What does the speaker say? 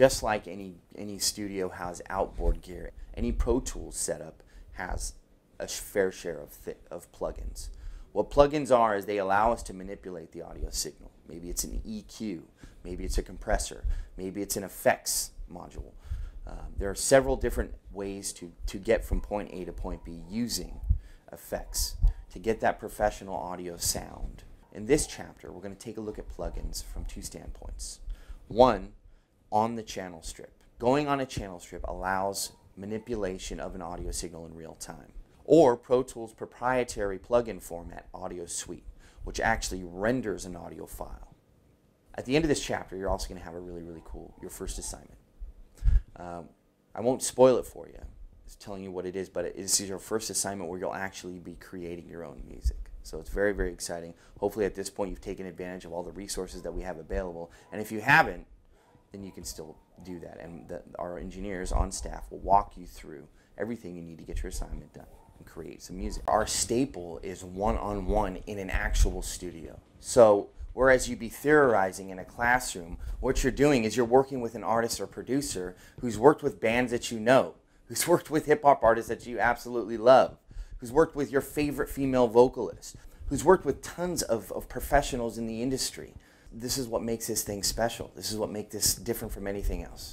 just like any, any studio has outboard gear, any Pro Tools setup has a fair share of, of plugins. What plugins are is they allow us to manipulate the audio signal. Maybe it's an EQ, maybe it's a compressor, maybe it's an effects module. Um, there are several different ways to, to get from point A to point B using effects to get that professional audio sound. In this chapter, we're going to take a look at plugins from two standpoints. One, on the channel strip. Going on a channel strip allows manipulation of an audio signal in real time. Or Pro Tools proprietary plugin format, Audio Suite, which actually renders an audio file. At the end of this chapter, you're also going to have a really, really cool, your first assignment. Um, I won't spoil it for you, it's telling you what it is, but it, is your first assignment where you'll actually be creating your own music. So it's very, very exciting. Hopefully at this point you've taken advantage of all the resources that we have available. And if you haven't, then you can still do that. And the, our engineers on staff will walk you through everything you need to get your assignment done and create some music. Our staple is one-on-one -on -one in an actual studio. So whereas you'd be theorizing in a classroom, what you're doing is you're working with an artist or producer who's worked with bands that you know, who's worked with hip-hop artists that you absolutely love, who's worked with your favorite female vocalist, who's worked with tons of, of professionals in the industry. This is what makes this thing special. This is what makes this different from anything else.